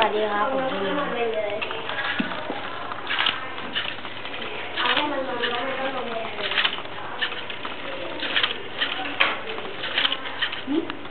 วัสดีครับผมทีมอมน